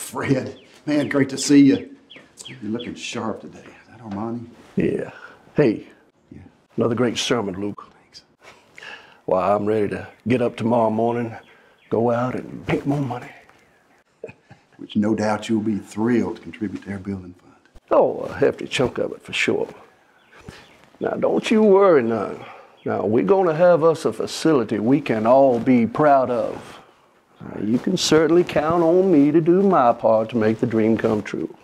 Fred. Man, great to see you. You're looking sharp today. Is that Armani? Yeah. Hey, Yeah. another great sermon, Luke. Thanks. Why, I'm ready to get up tomorrow morning, go out and make more money. Which no doubt you'll be thrilled to contribute to our building fund. Oh, a hefty chunk of it for sure. Now, don't you worry none. Now, we're going to have us a facility we can all be proud of. Now, you can certainly count on me to do my part to make the dream come true.